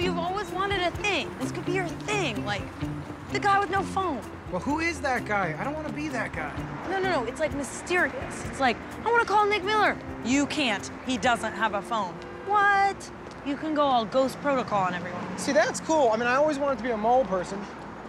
But you've always wanted a thing. This could be your thing, like the guy with no phone. Well, who is that guy? I don't want to be that guy. No, no, no. It's like mysterious. It's like, I want to call Nick Miller. You can't. He doesn't have a phone. What? You can go all ghost protocol on everyone. See, that's cool. I mean, I always wanted to be a mole person.